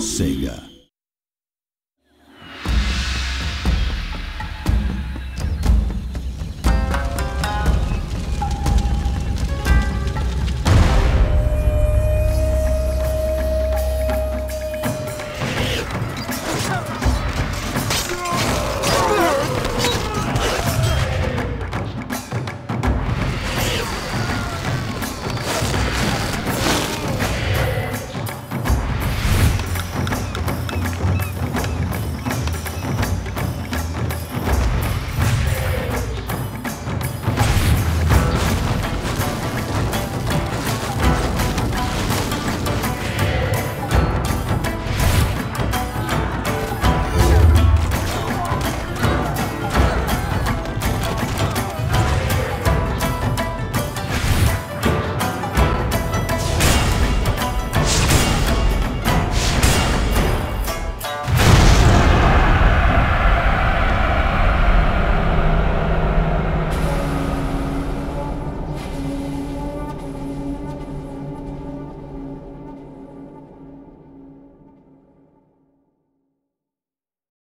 Sega.